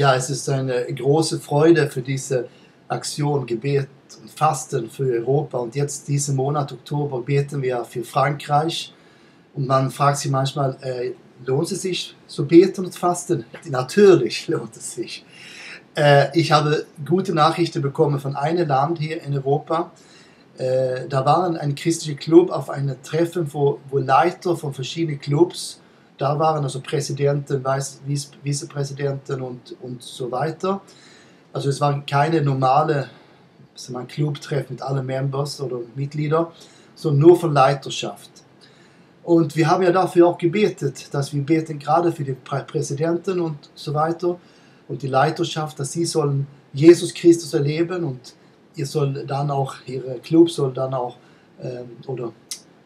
Ja, es ist eine große Freude für diese Aktion Gebet und Fasten für Europa. Und jetzt diesen Monat Oktober beten wir für Frankreich. Und man fragt sich manchmal, äh, lohnt es sich zu beten und fasten? Natürlich lohnt es sich. Äh, ich habe gute Nachrichten bekommen von einem Land hier in Europa. Äh, da waren ein christlicher Club auf einem Treffen, wo, wo Leiter von verschiedenen Clubs da waren, also Präsidenten, Vizepräsidenten und, und so weiter. Also es war keine normale ein Clubtreff mit allen Members oder Mitgliedern, sondern nur von Leiterschaft. Und wir haben ja dafür auch gebetet, dass wir beten gerade für die Präsidenten und so weiter und die Leiterschaft, dass sie sollen Jesus Christus erleben und ihr soll dann auch, ihre Club soll dann auch, ähm, oder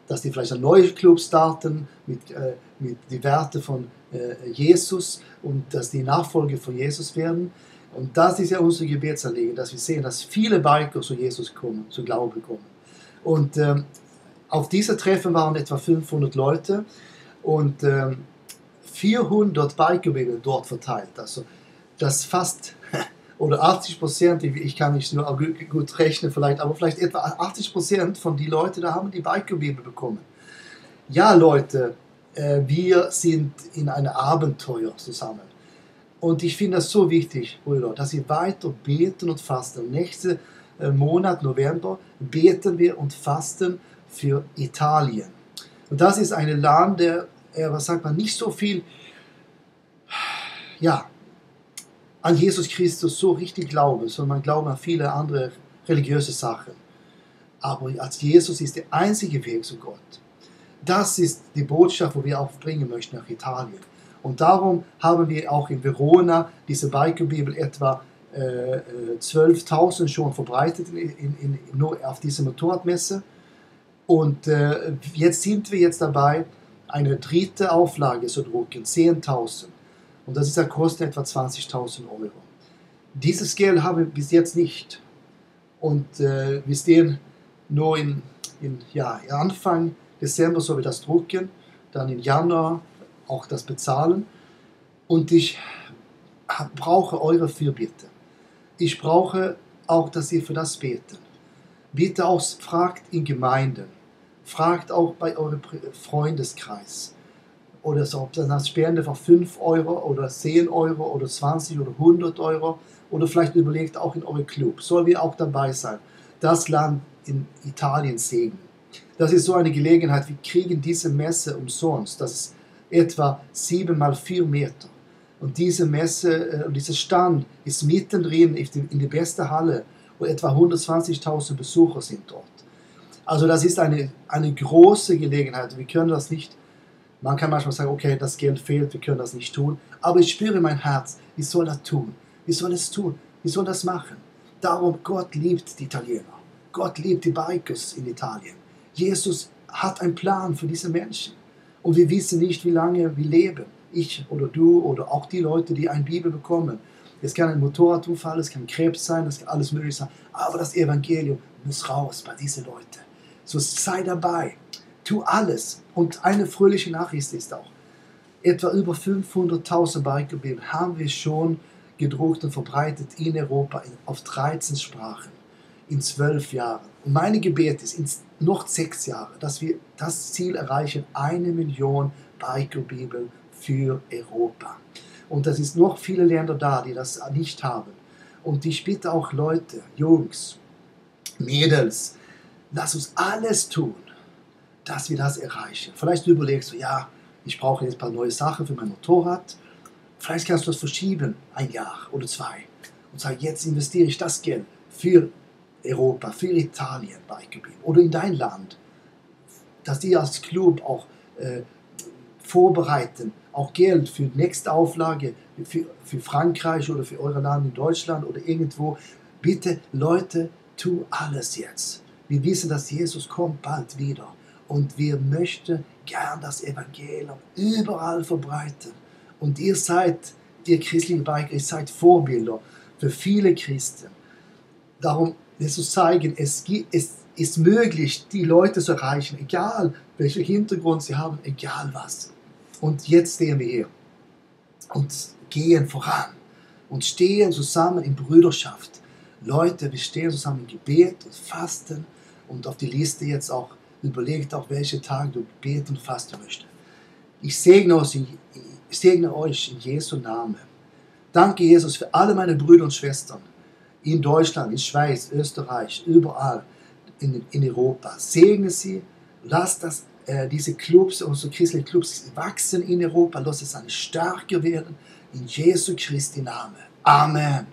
dass die vielleicht einen neuen Club starten mit, äh, mit den Werten von äh, Jesus und dass die Nachfolger von Jesus werden. Und das ist ja unser Gebetsanliegen, dass wir sehen, dass viele Biker zu Jesus kommen, zu Glauben kommen. Und ähm, auf dieser Treffen waren etwa 500 Leute und ähm, 400 Biker dort verteilt. Also das fast oder 80 Prozent, ich kann nicht nur gut rechnen vielleicht, aber vielleicht etwa 80 Prozent von den Leuten, da haben die Biker-Bibel bekommen. Ja, Leute, äh, wir sind in einem Abenteuer zusammen. Und ich finde das so wichtig, Brüder, dass wir weiter beten und fasten. Nächsten äh, Monat, November, beten wir und fasten für Italien. Und das ist ein Land, der, was sagt man, nicht so viel, ja, an Jesus Christus so richtig glauben, sondern man glaubt an viele andere religiöse Sachen. Aber als Jesus ist der einzige Weg zu Gott. Das ist die Botschaft, wo wir auch bringen möchten nach Italien. Und darum haben wir auch in Verona diese Biker-Bibel etwa äh, 12.000 schon verbreitet in, in, in, nur auf dieser Motorradmesse. Und äh, jetzt sind wir jetzt dabei, eine dritte Auflage zu drucken, 10.000. Und das ist ja kostet etwa 20.000 Euro. Dieses Geld haben wir bis jetzt nicht. Und äh, wir stehen nur in, in ja, Anfang Dezember so wir das drucken, dann im Januar auch das bezahlen. Und ich brauche eure Fürbitte. Ich brauche auch, dass ihr für das beten. Bitte auch fragt in Gemeinden, fragt auch bei eurem Freundeskreis oder so, ob das Spende von 5 Euro oder 10 Euro oder 20 oder 100 Euro oder vielleicht überlegt auch in eurem Club, soll wir auch dabei sein, das Land in Italien segnen. Das ist so eine Gelegenheit, wir kriegen diese Messe umsonst, das ist etwa 7 mal 4 Meter. Und diese Messe, äh, dieser Stand ist mittendrin in der besten Halle, wo etwa 120.000 Besucher sind dort. Also das ist eine, eine große Gelegenheit. Wir können das nicht man kann manchmal sagen, okay, das Geld fehlt, wir können das nicht tun. Aber ich spüre mein Herz, ich soll das tun. Ich soll es tun. Ich soll das machen. Darum, Gott liebt die Italiener. Gott liebt die Bikers in Italien. Jesus hat einen Plan für diese Menschen. Und wir wissen nicht, wie lange wir leben. Ich oder du oder auch die Leute, die eine Bibel bekommen. Es kann ein Motorradunfall, es kann Krebs sein, es kann alles mögliche sein. Aber das Evangelium muss raus bei diesen Leuten. So sei dabei. Tu alles. Und eine fröhliche Nachricht ist auch, etwa über 500.000 Bible haben wir schon gedruckt und verbreitet in Europa auf 13 Sprachen in zwölf Jahren. Und meine Gebet ist in noch sechs Jahre, dass wir das Ziel erreichen, eine Million Bible-Bibeln für Europa. Und es ist noch viele Länder da, die das nicht haben. Und ich bitte auch Leute, Jungs, Mädels, lass uns alles tun, dass wir das erreichen. Vielleicht überlegst du, ja, ich brauche jetzt ein paar neue Sachen für mein Motorrad. Vielleicht kannst du das verschieben, ein Jahr oder zwei. Und sagen, jetzt investiere ich das Geld für Europa, für Italien Bikegebiet oder in dein Land. Dass die als Club auch äh, vorbereiten, auch Geld für die nächste Auflage, für, für Frankreich oder für euer Land in Deutschland oder irgendwo. Bitte, Leute, tu alles jetzt. Wir wissen, dass Jesus kommt bald wieder und wir möchten gern das Evangelium überall verbreiten. Und ihr seid, ihr christlichen Biker, ihr seid Vorbilder für viele Christen. Darum zu zeigen, es, es ist möglich, die Leute zu erreichen, egal welchen Hintergrund sie haben, egal was. Und jetzt stehen wir hier und gehen voran und stehen zusammen in Brüderschaft. Leute, wir stehen zusammen im Gebet und fasten und auf die Liste jetzt auch überlegt auch, welche Tage du beten und fasten möchtest. Ich segne euch, ich segne euch in Jesu Namen. Danke, Jesus, für alle meine Brüder und Schwestern in Deutschland, in Schweiz, Österreich, überall in, in Europa. Segne sie, lass das, äh, diese Clubs, unsere christlichen Clubs wachsen in Europa, lass es eine stärker werden. In Jesu Christi Name. Amen.